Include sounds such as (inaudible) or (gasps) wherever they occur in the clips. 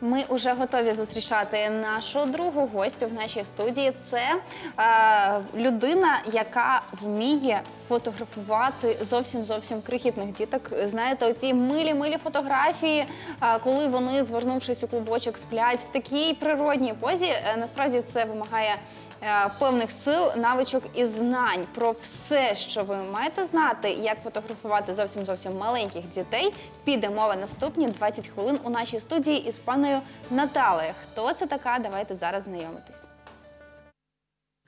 Ми вже готові зустрічати нашу другу гостю в нашій студії. Це е, людина, яка вміє фотографувати зовсім зовсім крихітних діток. Знаєте, оці милі милі фотографії, е, коли вони, звернувшись у клубочок, сплять в такій природній позі. Е, насправді це вимагає. Е, Певних сил, навичок і знань про все, що ви маєте знати, як фотографувати зовсім зовсім маленьких дітей. Піде мова наступні 20 хвилин у нашій студії із паною Наталею. Хто це така? Давайте зараз знайомитись.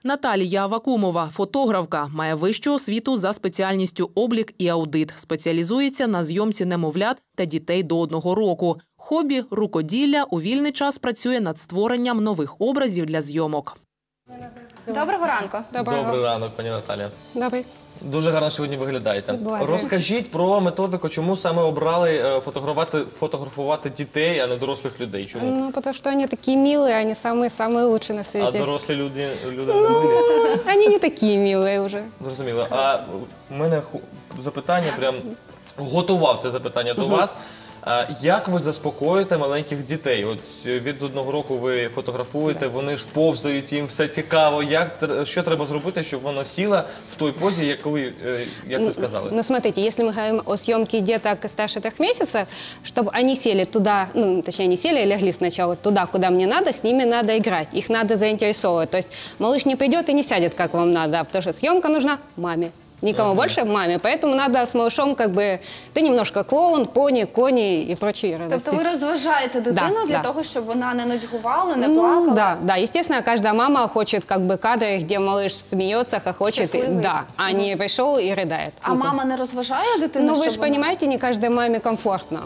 Наталія Авакумова, фотографка, має вищу освіту за спеціальністю облік і аудит. Спеціалізується на зйомці немовлят та дітей до одного року. Хобі рукоділля у вільний час працює над створенням нових образів для зйомок. Доброго ранку. Доброго. Добрий ранок, пані Наталія. Добрий. Дуже гарно сьогодні виглядаєте. Благодарю. Розкажіть про методику, чому саме обрали е, фотографувати, фотографувати дітей, а не дорослих людей. Чому? Ну, потому что они такие милые, они самые-самые лучшие на А свете. дорослі люди, люди Ну, не милі? они не такие милые уже. Зрозуміло. А в мене ху- запитання, прям готував це запитання до вас. А як ви заспокоїте маленьких дітей? От е, від одного року ви фотографуєте, вони ж повзають, їм все цікаво. Як тр- що треба зробити, щоб вона сіла в той позі, яку ви, е, як ви сказали? Ну, смотрите, если мы говорим о съемке деток старше трех месяцев, чтобы они сели туда, ну, точнее, не сели, а легли сначала туда, куда мне надо, с ними надо играть, их надо заинтересовывать. То есть малыш не придет и не сядет, как вам надо, потому что съемка нужна маме. Никому больше маме, поэтому надо с малышом как бы, ты немножко клоун, пони, кони и прочие радости. Тобто ви розважаєте дитину Да, для да. того, щоб вона не нудьгувала, не Ну, плакала. да, да, естественно, каждая мама хочет как бы кадры, где малыш смеется, хохочет, и- Счастливый. да, а не пришел и рыдает. А Ну, мама не розважає дитину? Ну, вы щоб же вона- понимаете, не каждой маме комфортно.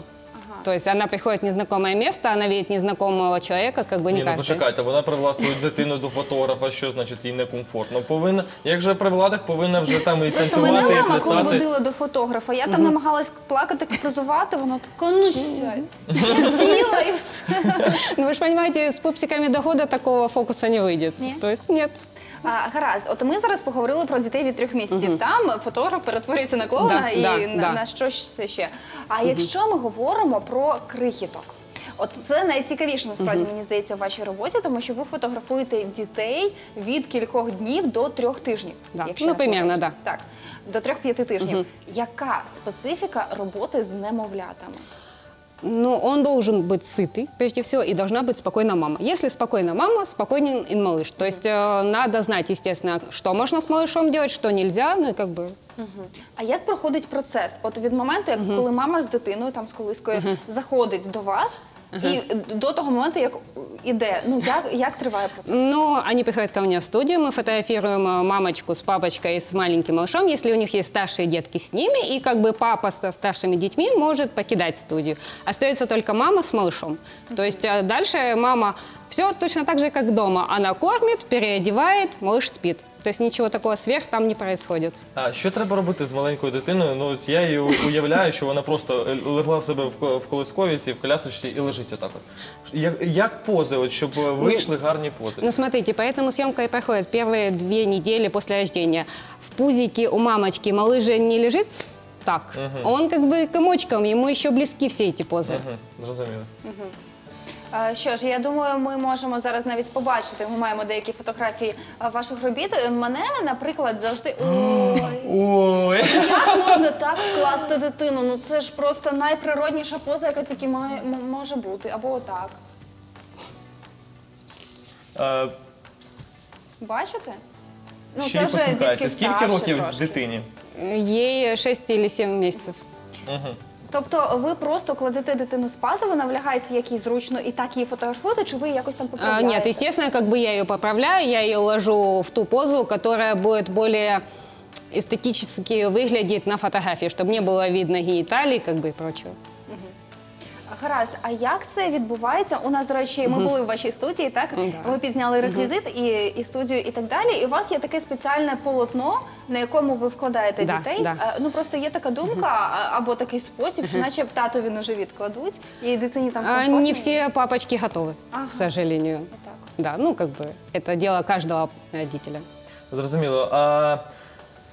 То есть она приходит в незнакомое место, она видит незнакомого человека, как бы не Ні, ну каждый. почекайте, вона привела свою дитину до фотографа, що значить їй некомфортно. Повинна, як же при владах, повинна вже там і Просто мене танцювати, і мама, коли плясати. водила до фотографа, я там намагалась плакати, капризувати, вона така, ну сядь. Сіла і все. Ну, вы же понимаете, с пупсиками до года такого фокуса не выйдет. Не? То есть нет. А, гаразд, от ми зараз поговорили про дітей від трьох місяців. Там фотограф перетворюється на клоуна Да, і да, на, да. на щось ще. А якщо ми говоримо про крихіток? От це найцікавіше насправді мені здається в вашій роботі, тому що ви фотографуєте дітей від кількох днів до трьох тижнів. Да. якщо Ну, я не примерно, помиляюсь. да. Так, до трьох-п'яти тижнів. Яка специфіка роботи з немовлятами? Ну, он должен быть сытый, прежде всего, и должна быть спокойна мама. Если спокойна мама, спокойнен и малыш. То есть э, надо знать, естественно, что можно с малышом делать, что нельзя, ну и как бы... Мгм. А як проходить процес? От від моменту, як коли мама з дитиною там з колискою заходить до вас, і до того моменту, як іде, ну як, як триває процес? Ну, они приходят ко мне в студию, мы фотографируем э, мамочку с папочкой и с маленьким малышом, если у них есть старшие детки с ними, и как бы папа со старшими детьми может покидать студию. Остается только мама с малышом. То есть э, дальше мама все точно так же, как дома. Она кормит, переодевает, малыш спит. То есть ничего такого сверх там не происходит. А що треба робити з маленькою дитиною? Ну от я її уявляю, що вона просто е, легла в себе в ко- в колисковіці, в колясочці і лежить отак. От як, як пози, от щоб е, вийшли гарні пози? Ну, смотрите, поэтому съемка и проходит первые две недели после рождения. В пузике у мамочки малыш же не лежит так. Он как бы комочком, ему еще близки все эти позы. Мгм, Зрозуміло. Е, Що ж, я думаю, ми можемо зараз навіть побачити. Ми маємо деякі фотографії е, ваших робіт. Е, Мене, наприклад, завжди (gasps) ой. Ой. Як можна так вкласти дитину? Ну це ж просто найприродніша поза, яка тільки має, м- може бути. Або отак. Е, Бачите? Ну, ще це й вже посміхається. дітки Скільки старші років трошки. дитині? Ей 6 или 7 месяцев. Тобто ви просто кладете дитину спати, вона влягається як їй зручно, і так її фотографуєте, чи ви якось там А, поправляєте? нет, естественно, как бы я ее поправляю, я ее ложу в ту позу, которая будет более эстетически выглядеть на фотографии, чтобы не было видно гениталий, как бы и прочего. Гаразд, а як це відбувається? У нас, до речі, ми були в вашій студії, так? Да. Ми підзняли реквізит і, і студію, і так далі. І у вас є таке спеціальне полотно, на якому ви вкладаєте Да, дітей. да. Е, Ну просто є така думка а- або такий спосіб, що наче татові на живіт кладуть, і дитині там А комфортно. не все папочки готовы, Ага. к сожалению. Отак. Да, ну как бы это дело каждого родителя. Зрозуміло. А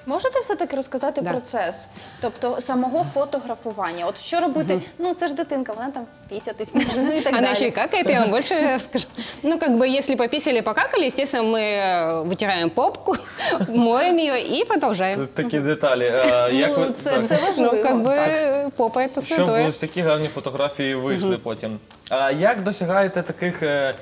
Можете все-таки розказати Да. процес, тобто самого фотографування? От що робити? Ну це ж дитинка, вона там пісятись може, ну і так (laughs) Она далі. еще и какает, я вам больше (laughs) скажу. Ну, как бы, если пописали, покакали, естественно, мы э, вытираем попку, (laughs) моем ее и продолжаем. Такі деталі. Е, Як Ну, ви це, так. це важливо. Ну, как бы, так. попа это щоб святое. ось такі гарні фотографії вийшли потім. А як досягаєте таких е,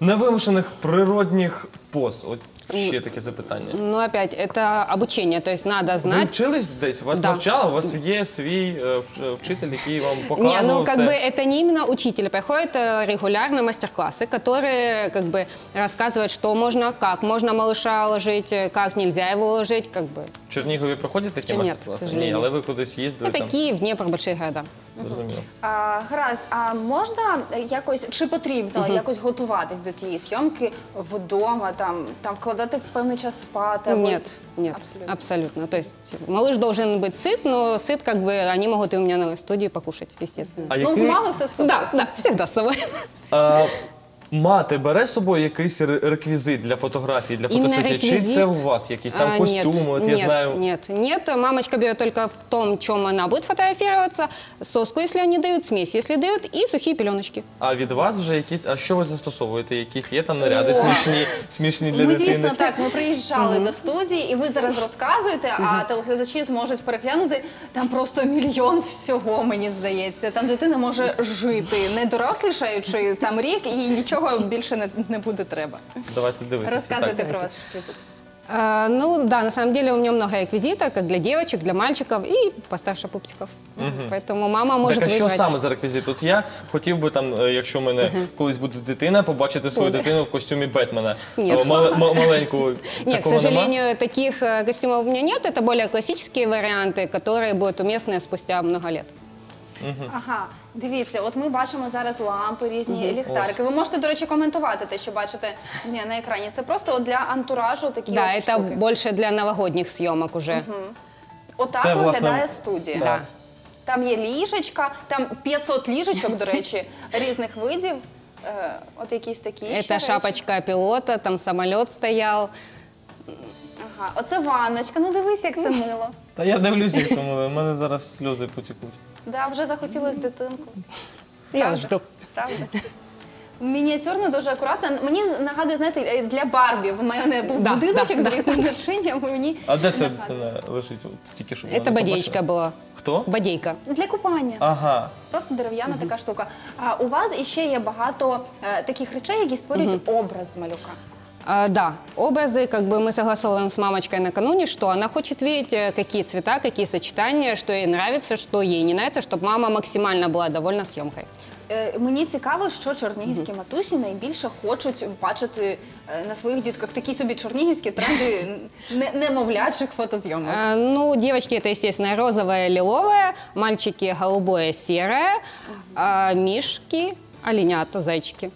невимушених природних поз? От ще таке запитання. Ну, опять, это обучение, то есть надо Ви знать. вчились десь? Вас Да. навчали? У вас є свій е, вч- вчитель, який вам показував Не, ну как це? бы это не именно учитель, приходят э, регулярно мастер-классы, которые как бы рассказывают, что можно, как можно малыша ложить, э, как нельзя его ложить, как бы. В Чернігові проходять такі Чи ні, майстер-класи? к Ні, сожалению. але ви кудись їздили Это там. Киев, Днепр, большие города. Зрозуміло. А, гаразд, а можна якось чи потрібно якось готуватись до цієї зйомки вдома, там там вкладати в певний час спати? або- Нет, нет, Абсолютно. абсолютно. То есть малыш должен быть сыт, но сыт как бы они могут и у меня на студии покушать, естественно. А Ну, який, мали все з собою. Да, да, всегда с собой. а, мати бере з собою якийсь ре- реквізит для фотографії, для Іменно фотосесії? Чи це у вас якісь там А, костюми? От я нет, знаю. нет, нет. Мамочка берет только в том, чем она будет фотографироваться. Соску, если они дают, смесь, если дают, и сухие пеленочки. А від вас вже якісь. А що ви застосовуєте? Якісь є там наряди О! смішні, смішні для Ми дитини? дійсно так. Ми приїжджали до студії, і ви зараз розказуєте, а телеглядачі зможуть переглянути. Там просто мільйон всього, мені здається. Там дитина може жити, не дорослішаючи там рік, і нічого більше не, не буде треба. Давайте дивитися. Розказуйте Так. про ваш реквізит. А, ну да, на самом деле у меня много реквизита, как для девочек, для мальчиков и постарше пупсиков. Поэтому мама может так, а що выбрать. саме за реквізит? От я хотів би там, е, якщо в мене колись буде дитина, побачити свою Буде. дитину в костюмі Бетмена. Ні. О, мал- ма- маленьку. Нет, к (laughs) Такого нема? сожалению, таких э, костюмов у меня нет. Это более классические варианты, которые будут уместны спустя много лет. Ага, дивіться, от ми бачимо зараз лампи, різні ліхтарики. Ви можете, до речі, коментувати те, що бачите ні, на екрані. Це просто от для антуражу такі Да, от это штуки. больше для новогодних съемок уже. Отак Це, власне, виглядає студія. Да. Там є ліжечка, там 500 ліжечок, до речі, різних видів. Е, от якісь такі. ще Это речі. шапочка пилота, там самолет стоял. Ага, оце ванночка. Ну дивись, як це мило. Та я дивлюся, як тому в мене зараз сльози потекуть. Да, вже захотілося дитинку. Я Правда? жду. Правда? Мініатюрно, дуже акуратно. Мені нагадує, знаєте, е, для Барбі. В мене був Да, будиночок да, з різним начинням. і Мені А де це нагадує. лежить? От Тільки що Это бодейка была. Хто? Бодейка. Для купання. Ага. Просто дерев'яна така штука. А у вас іще є багато е, таких речей, які створюють образ малюка. А, да, образы, как бы мы согласовываем с мамочкой накануне, что она хочет видеть, э, какие цвета, какие сочетания, что ей нравится, что ей не нравится, чтобы мама максимально была довольна съемкой. Е, Мені цікаво, що чернігівські матусі найбільше хочуть бачити е, на своїх дітках такі собі чернігівські тренди не- (laughs) немовлячих фотозйомок. А, ну, девочки это, естественно, розовое, лиловое, мальчики голубое, серое, а мишки, оленята, зайчики.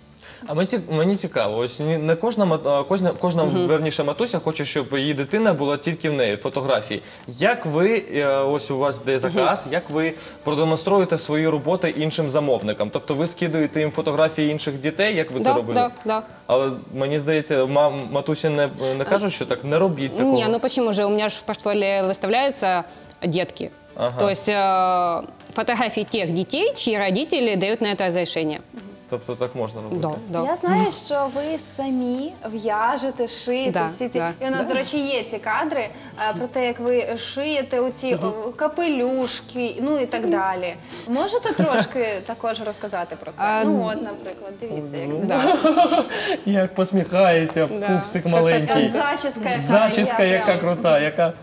А мені, ці- мені цікаво, ось ні- не кожна мат- а, кожна, кожна верніше матуся хоче, щоб її дитина була тільки в неї фотографії. Як ви, е, ось у вас де заказ, як ви продемонструєте свої роботи іншим замовникам? Тобто ви скидуєте їм фотографії інших дітей, як ви це Да, робили? да, да. Але мені здається, мам, матусі не, не кажуть, що так не робіть такого. Не, ну почему же? У меня же в портфолио выставляются детки. Ага. То есть э, фотографии тех детей, чьи родители дают на это разрешение. Тобто так можна робити. Да, да. Я знаю, що ви самі в'яжете, шиєте Да, всі ці. да. І у нас, до речі, є ці кадри е, про те, як ви шиєте оці о, капелюшки, ну і так далі. Можете трошки (laughs) також розказати про це? А, ну от, наприклад, дивіться, як це Да. (laughs) Як посміхається Да. пупсик маленький. зачіска, яка Зачіска, яка прям- крута, яка.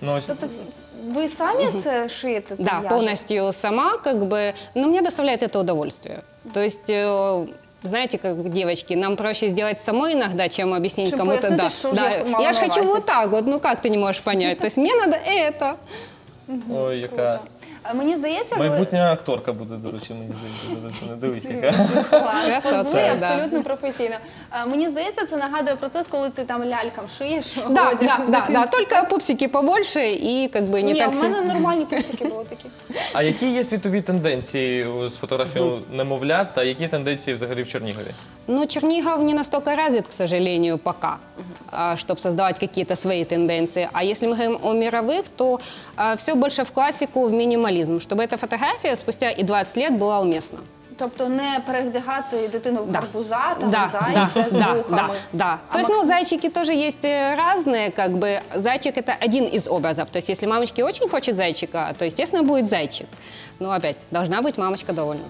Ну, ось Тобто ви самі це шиєте? Да, в'яжете? полностью сама, как бы, но мне доставляет это удовольствие. То есть, э, знаете, как девочки, нам проще сделать самой иногда, чем объяснить Чем кому-то. пояснить, Да, что уже да. мало Я же на хочу увазі. вот так вот, ну как ты не можешь понять? То есть мне надо это. ой, яка. а Мені здається, ви Майбутня акторка буде, до речі, мені здається. Не дивись, яка. клас, Красота, позує да. абсолютно професійно. А, Мені здається, це нагадує процес, коли ти там лялькам шиєш. Да, одяг да, в да, да, только пупсики побольше и как бы не Ні, так... в мене нормальні пупсики були такі. А які є світові тенденції з фотографією немовлят та які тенденції взагалі в Чернігові? Ну, Чернигов не настолько развит, к сожалению, пока, чтобы создавать какие-то свои тенденции. А если мы говорим о мировых, то все больше в классику, в минимализм, чтобы эта фотография спустя и 20 лет была уместна. Тобто не перевдягати дитину в Да. гарбуза, там, да, в зайця да, з да, вухами. да, да. А То есть, ну, Максим- зайчики тоже есть э, разные, как бы, зайчик это один из образов. То есть, если мамочке очень хочет зайчика, то, естественно, будет зайчик. Но опять, должна быть мамочка довольна.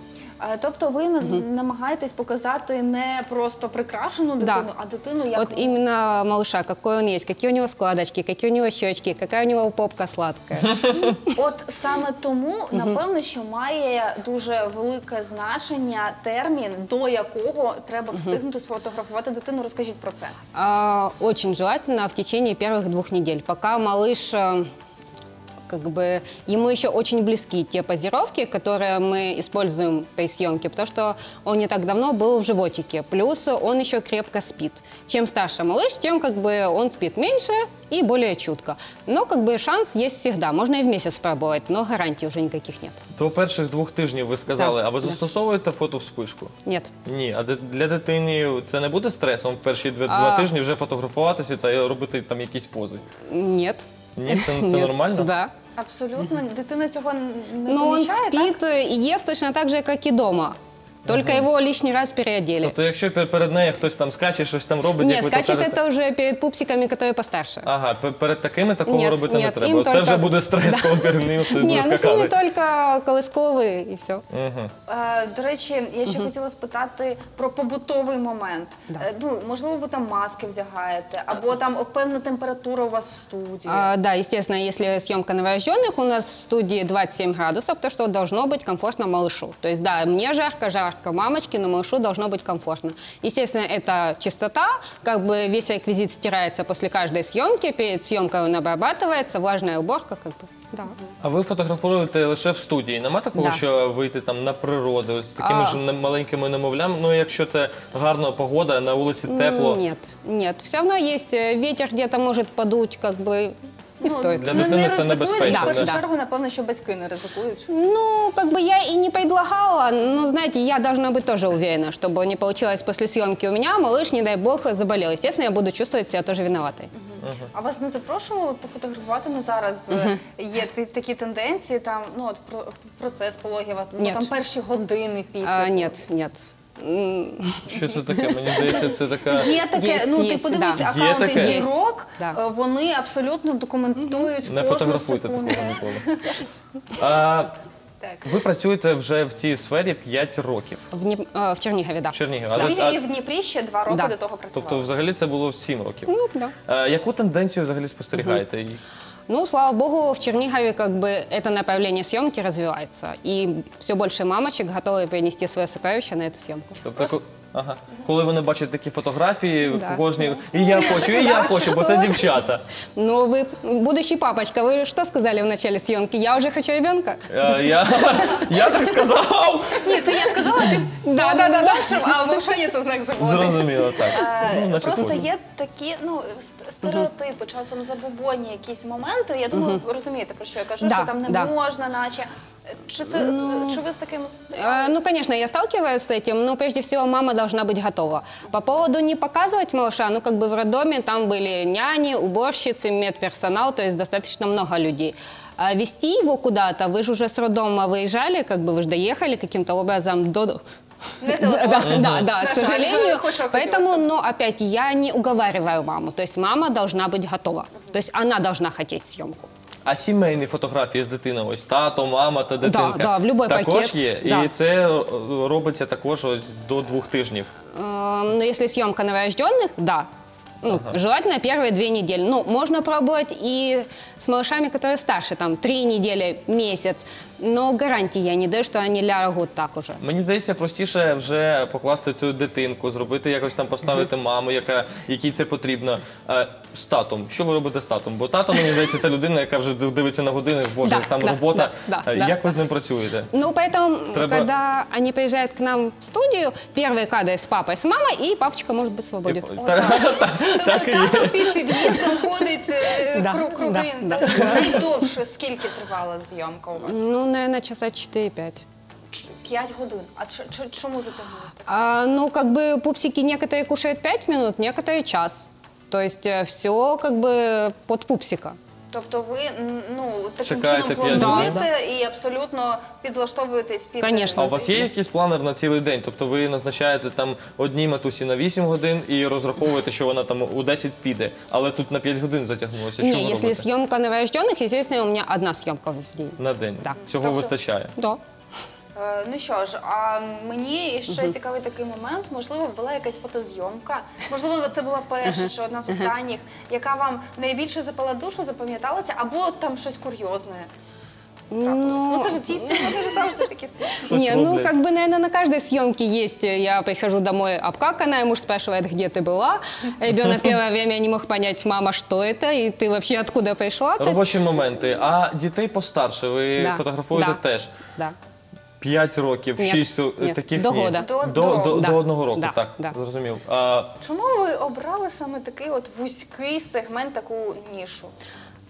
Е, Тобто ви на- намагаєтесь показати не просто прикрашену Да. дитину, а дитину як Вот именно малыша, какой он есть, какие у него складочки, какие у него щечки, какая у него попка сладкая. (laughs) От саме тому, напевно, що має дуже велике значення термін, до якого треба встигнути сфотографувати дитину. Розкажіть про це. А, Очень желательно в течение первых двух недель, пока малыш э, как бы ему еще очень близки те позировки, которые мы используем при съемке, потому что он не так давно был в животике, плюс он еще крепко спит. Чем старше малыш, тем как бы он спит меньше и более чутко. Но как бы шанс есть всегда, можно и в месяц пробовать, но гарантий уже никаких нет. До перших двох тижнів ви сказали, Так, а ви да. застосовуєте фото в спишку? Нет. Ні, а де- для дитини це не буде стресом в перші дві- А. два тижні вже фотографуватися та робити там якісь пози. Нет. Ні, це, це нормально? Да. Абсолютно, дитина цього не Но он помічає, так? спит и ест точно так же, как и дома. Только его лишний раз переодели. Тобто, якщо пер- перед нею хтось там скаче, щось там робить, як Нет, ви то скачет кажете. это уже перед пупсиками, которые постарше. Ага, пе- перед такими такого Нет, робити не нет, треба. їм Це тільки- вже буде стрес, (laughs) коли перед ним хтось Не, буде ну с скакати. ними только колысковые и все. Мгм. Е, До речі, я ще хотіла спитати про побутовий момент. Е, Ну, можливо, ви там маски вдягаєте, або там певна температура у вас в студії. А, да, естественно, если съемка новорожденных, у нас в студии 27 градусов, потому что должно быть комфортно малышу. То есть, да, мне жарко, жарко мамочке, но малышу должно быть комфортно. Естественно, это чистота, как бы весь реквизит стирается после каждой съемки, перед съемкой он обрабатывается, влажная уборка, как бы, да. А ви фотографуєте лише в студії? Нема такого, Да. що вийти там на природу з такими А. ж не- маленькими немовлями? Ну, якщо це гарна погода, на вулиці тепло. Нет, нет. Все равно есть э, ветер где-то может подуть, как бы не стоит. Для ну, дитини не це ризикуєте, небезпечно, в першу да. чергу, напевно, що батьки не ризикують. Ну, как бы я и не предлагала, но, знаете, я должна быть тоже уверена, чтобы не получилось после съемки у меня, малыш, не дай бог, заболел. Естественно, я буду чувствовать себя тоже виноватой. А вас не запрошували пофотографувати? Ну зараз е, є ті- такі тенденції, там ну от про процес пологів, ну Ні. там перші години після. А, нет, нет. що це таке? Мені здається, це така. Є таке, Є, ну є, ти подивись, да. Є акаунти таке? зірок, Да. е, вони абсолютно документують Не кожну фотографуйте секунду. такого ніколи. (laughs) А, Так. ви працюєте вже в цій сфері 5 років В, э, в Чернигове, да. в Чернігові. А- і в Дніпрі ще два роки Да. до того працювали. тобто, взагалі, це було 7 років. Ну, да. А, яку тенденцію взагалі спостерігаєте? І- Ну, слава богу, в Чернигове как бы это направление съемки развивается. И все больше мамочек готовы принести свое сокровище на эту съемку. Тобто, ко- ага. коли вони бачать такі фотографії, Да. кожні і я (laughs) хочу, і я хочу, бо це Вот. дівчата. Ну, вы, будущий папочка, вы что сказали в начале съемки? Я уже хочу ребенка. Е, Я, я так сказав. Ні, це я сказала, ти Да, да, да, да. бачив, а мовчання це знак згоди. Зрозуміло, так. Е, Ну, наче Просто кожен. є такі ну ст- стереотипи, часом забобонні якісь моменти. Я думаю, ви розумієте про що я кажу, Да, що там не да. можна, наче чи це чи ви з таким Э, стикались? Ну, конечно, я сталкиваюсь с этим, но прежде всего мама должна быть готова. По поводу не показывать малыша, ну, как бы в роддоме там были няни, уборщицы, медперсонал, то есть достаточно много людей. А вести его куда-то, вы же уже с роддома выезжали, как бы вы же доехали каким-то образом до... Не (laughs) Да, телефон. да, да, На к жаль, сожалению. хоть что Поэтому, хотелось. но опять я не уговариваю маму. То есть мама должна быть готова. То есть она должна хотеть съемку. А сімейні фотографії з дитиною, ось тато, мама та дитинка. да, в любой також пакет, є. да. І це е, робиться також ось до двох тижнів. Эм, Но если съемка новорожденных, да. Ну, желательно первые две недели. Ну, можно пробовать и с малышами, которые старше, там, три недели, месяц. Но гарантии я не даю, что они лягут так уже. Мені здається, простіше вже покласти цю дитинку, зробити якось там поставити маму, яка якій це потрібно. Е, з татом. Що ви робите з татом? Бо тато, мені здається, це людина, яка вже дивиться на години, боже, Да, там да, робота. да, да, Е, да. Як ви з ним працюєте? Ну, поэтому, Треба- когда они приезжают к нам в студию, первые кадры с папой, с мамой, и папочка может быть свободен. Тобто тато під під'їздом ходить е, Да, кру- круги. да, да. Найдовше скільки тривала зйомка у вас? Ну, наверное, часа 4-5. 5 годин. А ч- ч- чому затягнулося так? А, ну, как бы пупсики некоторые кушают 5 минут, некоторые час. То есть все как бы под пупсика. Тобто ви м, ну таким Чекаєте чином п'ять плануєте годин? і абсолютно підлаштовуєтесь під Конечно. А у вас є якийсь планер на цілий день? Тобто ви назначаєте там одній матусі на 8 годин і розраховуєте, що вона там у 10 піде, але тут на 5 годин затягнулося. Що Не, ви если робите? съемка новорожденных, естественно, у меня одна съемка в день. на день? Да. Цього Тобто- вистачає. Да. Е, Ну що ж, а мені ще цікавий такий момент. Можливо, була якась фотозйомка. Можливо, це була перша чи одна з останніх, яка вам найбільше запала душу, запам'яталася, або там щось курйозне. трапилось. Ну, це ж діти, вони ж завжди такі смішні. Что-то Не, ну роблять. как бы, наверное, на каждой съемке есть. э, Я прихожу домой обкаканная, муж спрашивает, где ты была. Ребенок первое время не мог понять, мама, что это, и ты вообще откуда пришла. То есть- Робочі моменти. А дітей постарше ви Да, фотографуєте да. теж. Да. 5 років, Ні, 6 ні, таких до ні. года. До- до, до- до, Да. до одного року, Да, так, да. зрозумів. А, Чому ви обрали саме такий от вузький сегмент, таку нішу?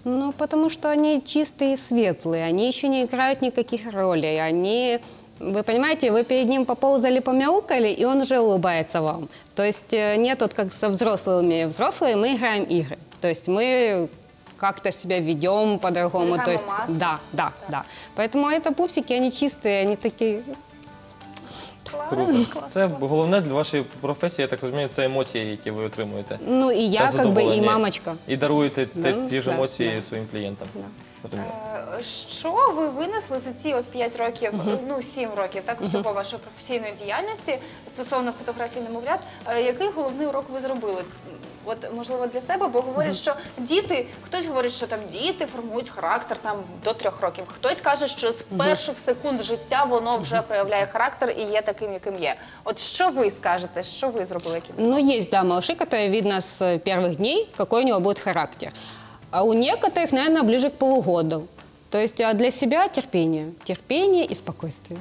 Ну, потому что они чистые и светлые, они еще не играют никаких ролей, они... Вы понимаете, вы перед ним поползали, помяукали, и он уже улыбается вам. То есть э, нет вот как со взрослыми. Взрослые мы играем игры. То есть мы как-то себя ведем по-другому. То Надеваем есть, маску. да, да, да. Поэтому это пупсики, они чистые, они такие... Клас, круто. клас, Це клас. головне для вашої професії, я так розумію, це емоції, які ви отримуєте. Ну и я, Та как бы, и задоволення. мамочка. І даруєте те- Да, ті ж да, емоції да. своїм клієнтам. Розумію. Е, Що ви винесли за ці от 5 років, ну 7 років, так всього вашої професійної діяльності стосовно фотографії немовлят? Е, Який головний урок ви зробили? От можливо для себе, бо говорять, що діти, хтось говорить, що там діти формують характер там до трьох років. Хтось каже, що з перших секунд життя воно вже проявляє характер і є таким, яким є. От що ви скажете? Що ви зробили? Які Ну, есть, да, малыши, которые видно с э, первых дней, какой у него будет характер. А у некоторых, наверное, ближе к полугоду. То есть а для себя терпение. Терпение и спокойствие.